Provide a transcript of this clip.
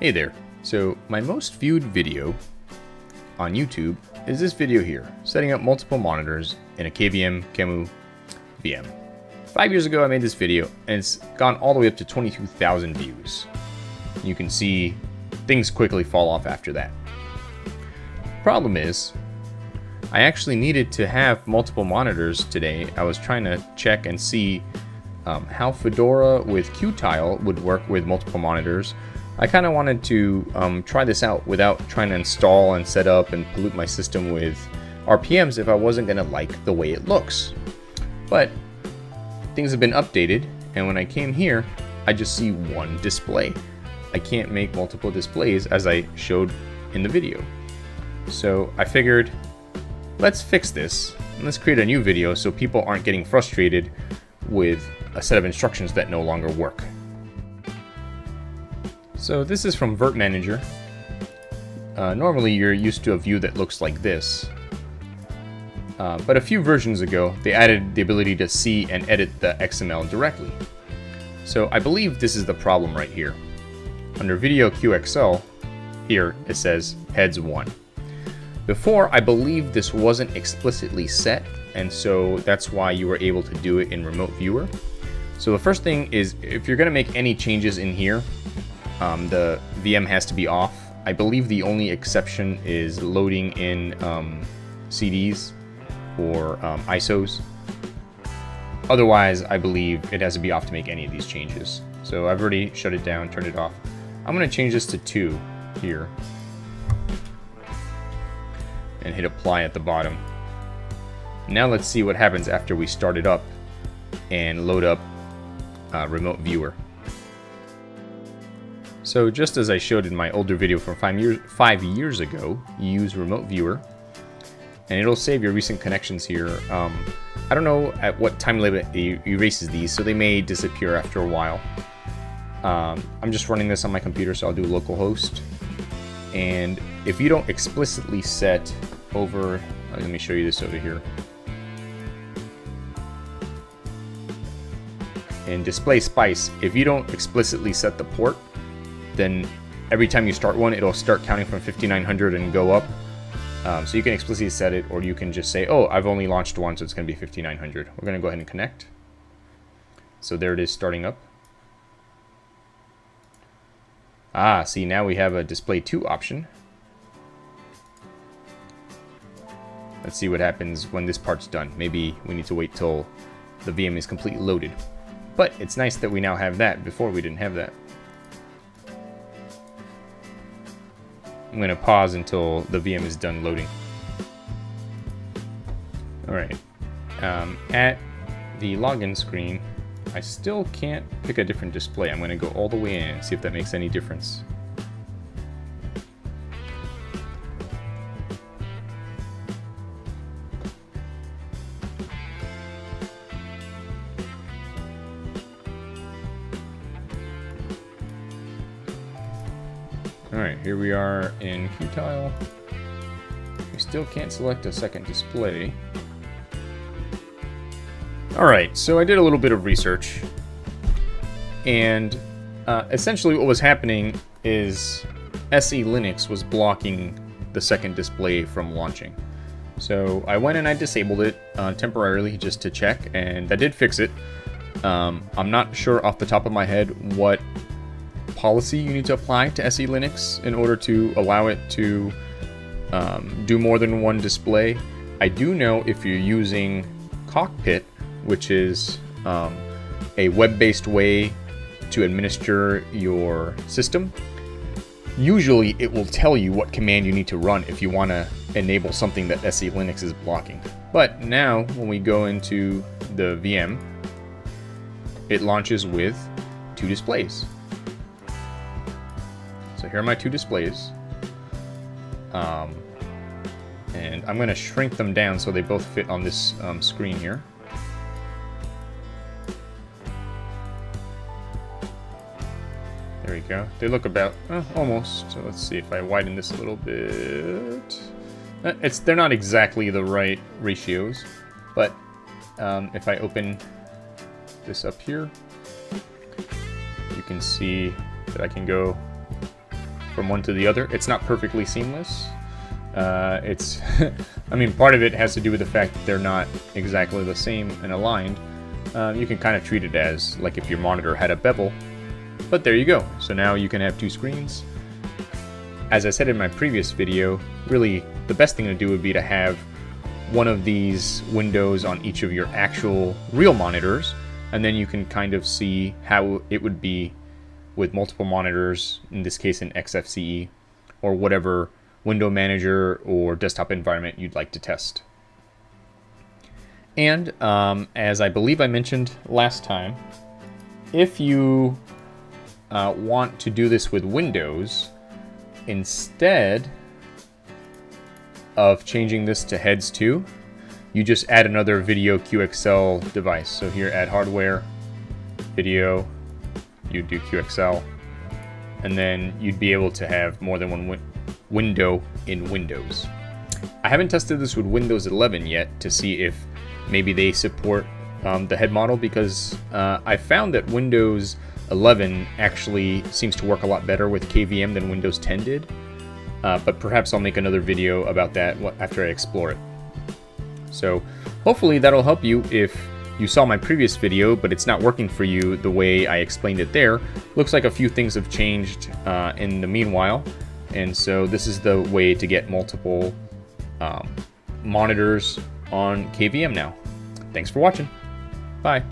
Hey there. So my most viewed video on YouTube is this video here, setting up multiple monitors in a KVM Qemu VM. Five years ago I made this video and it's gone all the way up to 22,000 views. You can see things quickly fall off after that. Problem is, I actually needed to have multiple monitors today. I was trying to check and see um, how Fedora with Qtile would work with multiple monitors. I kind of wanted to um, try this out without trying to install and set up and pollute my system with RPMs if I wasn't going to like the way it looks. But things have been updated, and when I came here, I just see one display. I can't make multiple displays as I showed in the video. So I figured, let's fix this. And let's create a new video so people aren't getting frustrated with a set of instructions that no longer work. So this is from Virt Manager. Uh, normally you're used to a view that looks like this. Uh, but a few versions ago, they added the ability to see and edit the XML directly. So I believe this is the problem right here. Under Video QXL, here it says heads 1. Before, I believe this wasn't explicitly set, and so that's why you were able to do it in Remote Viewer. So the first thing is, if you're going to make any changes in here, um, the VM has to be off. I believe the only exception is loading in um, CDs or um, ISOs. Otherwise, I believe it has to be off to make any of these changes. So I've already shut it down, turned it off. I'm going to change this to 2 here. And hit apply at the bottom. Now let's see what happens after we start it up and load up uh, remote viewer. So just as I showed in my older video from five years, five years ago, you use remote viewer and it'll save your recent connections here. Um, I don't know at what time limit it erases these, so they may disappear after a while. Um, I'm just running this on my computer, so I'll do localhost. And if you don't explicitly set over, uh, let me show you this over here. In display spice, if you don't explicitly set the port, then every time you start one, it'll start counting from 5900 and go up. Um, so you can explicitly set it, or you can just say, oh, I've only launched one, so it's going to be 5900. We're going to go ahead and connect. So there it is starting up. Ah, see, now we have a display 2 option. Let's see what happens when this part's done. Maybe we need to wait till the VM is completely loaded. But it's nice that we now have that. Before we didn't have that. I'm going to pause until the VM is done loading. Alright. Um, at the login screen, I still can't pick a different display. I'm going to go all the way in and see if that makes any difference. Alright, here we are in Qtile. We still can't select a second display. Alright, so I did a little bit of research. And uh, essentially what was happening is SE Linux was blocking the second display from launching. So I went and I disabled it uh, temporarily just to check, and that did fix it. Um, I'm not sure off the top of my head what policy you need to apply to SE Linux in order to allow it to um, do more than one display. I do know if you're using Cockpit, which is um, a web-based way to administer your system, usually it will tell you what command you need to run if you want to enable something that SE Linux is blocking. But now, when we go into the VM, it launches with two displays. So here are my two displays. Um, and I'm going to shrink them down so they both fit on this um, screen here. There we go. They look about uh, almost. So let's see if I widen this a little bit. Uh, it's they're not exactly the right ratios, but um, if I open this up here, you can see that I can go from one to the other. It's not perfectly seamless. Uh, it's, I mean, part of it has to do with the fact that they're not exactly the same and aligned. Uh, you can kind of treat it as like if your monitor had a bevel. But there you go. So now you can have two screens. As I said in my previous video, really the best thing to do would be to have one of these windows on each of your actual real monitors, and then you can kind of see how it would be with multiple monitors, in this case an XFCE, or whatever window manager or desktop environment you'd like to test. And um, as I believe I mentioned last time, if you uh, want to do this with Windows, instead of changing this to heads 2, you just add another video QXL device. So here add hardware, video, you do QXL, and then you'd be able to have more than one win window in Windows. I haven't tested this with Windows 11 yet to see if maybe they support um, the head model because uh, I found that Windows 11 actually seems to work a lot better with KVM than Windows 10 did. Uh, but perhaps I'll make another video about that after I explore it. So hopefully that'll help you if you saw my previous video, but it's not working for you the way I explained it there. Looks like a few things have changed uh, in the meanwhile, and so this is the way to get multiple um, monitors on KVM now. Thanks for watching. Bye.